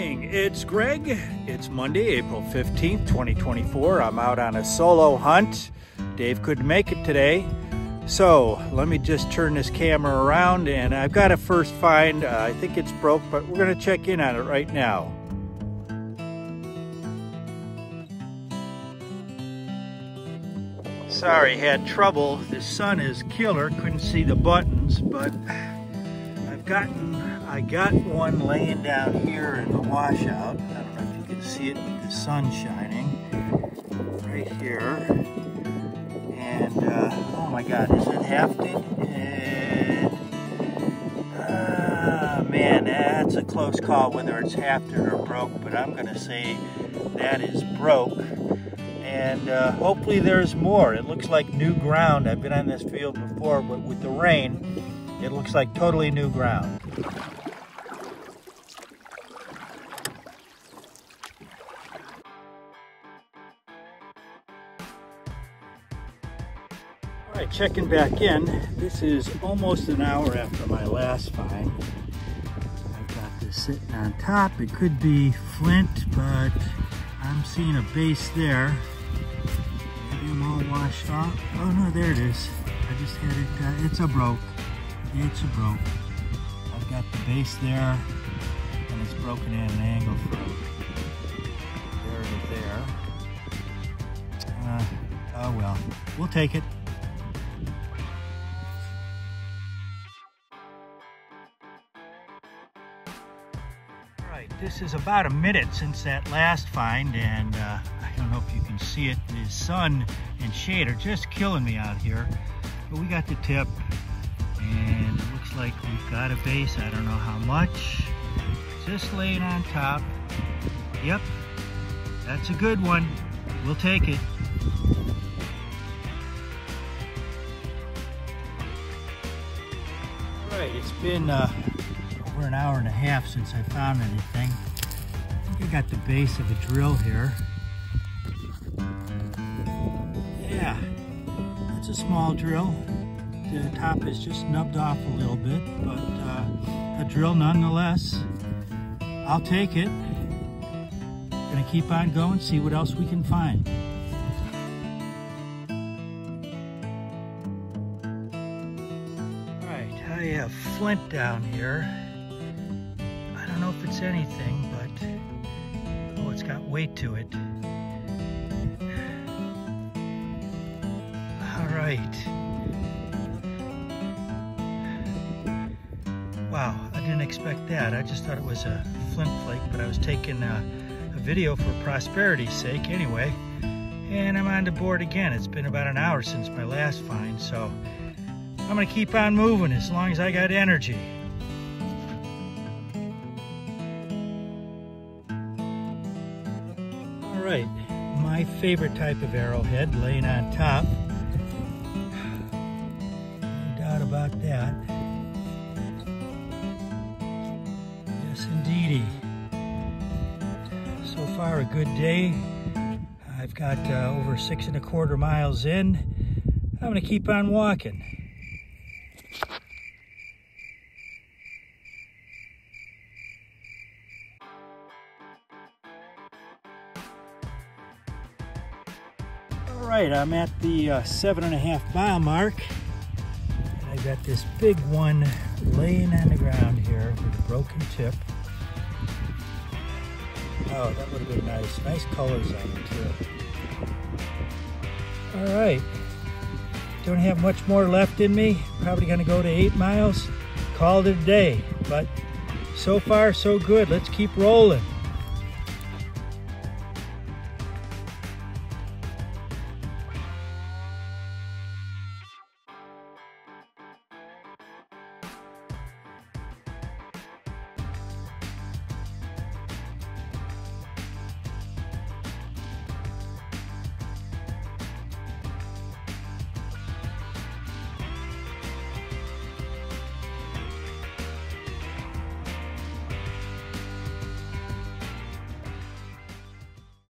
morning, it's Greg. It's Monday, April 15th, 2024. I'm out on a solo hunt. Dave couldn't make it today. So let me just turn this camera around and I've got a first find. Uh, I think it's broke, but we're gonna check in on it right now. Sorry, had trouble. The sun is killer, couldn't see the buttons, but I've gotten I got one laying down here in the washout. I don't know if you can see it with the sun shining right here. And, uh, oh my God, is it hafted? And, uh, man, that's a close call whether it's hafted or broke, but I'm going to say that is broke. And uh, hopefully there's more. It looks like new ground. I've been on this field before, but with the rain, it looks like totally new ground. Checking back in. This is almost an hour after my last find. I've got this sitting on top. It could be flint, but I'm seeing a base there. Maybe I'm all washed off. Oh no, there it is. I just had it, uh, it's a broke. It's a broke. I've got the base there, and it's broken at an angle from there to there. Uh, oh well, we'll take it. This is about a minute since that last find, and uh, I don't know if you can see it. The sun and shade are just killing me out here. But we got the tip, and it looks like we've got a base. I don't know how much. Just laying on top. Yep, that's a good one. We'll take it. Right, it's been uh, over an hour and a half since I found anything. I think I got the base of a drill here. Yeah, it's a small drill. The top is just nubbed off a little bit, but uh, a drill nonetheless. I'll take it. Gonna keep on going, see what else we can find. All right, I have flint down here don't know if it's anything, but oh, it's got weight to it. All right. Wow, I didn't expect that. I just thought it was a flint flake, but I was taking a, a video for prosperity's sake anyway. And I'm on the board again. It's been about an hour since my last find, so I'm gonna keep on moving as long as I got energy. Right, my favorite type of arrowhead laying on top. No doubt about that. Yes, indeedy. So far, a good day. I've got uh, over six and a quarter miles in. I'm gonna keep on walking. Right, I'm at the uh, seven and a half mile mark. I got this big one laying on the ground here with a broken tip. Oh, that would have been nice. Nice colors on it too. All right. Don't have much more left in me. Probably gonna go to eight miles. Call it a day. But so far, so good. Let's keep rolling.